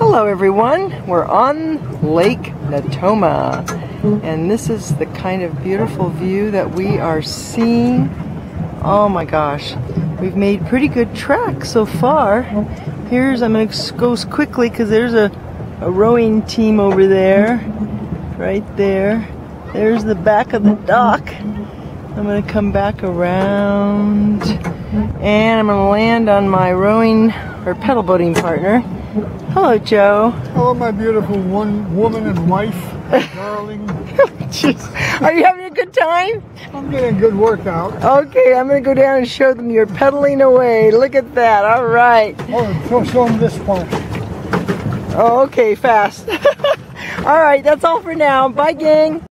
Hello everyone, we're on Lake Natoma and this is the kind of beautiful view that we are seeing. Oh my gosh, we've made pretty good track so far. Here's, I'm going to go quickly because there's a, a rowing team over there, right there. There's the back of the dock. I'm going to come back around and I'm going to land on my rowing or pedal boating partner. Hello, Joe. Hello, my beautiful one woman and wife, darling. Jeez. Are you having a good time? I'm getting a good workout. Okay, I'm going to go down and show them you're pedaling away. Look at that. All right. Oh, show, show them this part. Oh, okay, fast. all right, that's all for now. Bye, gang.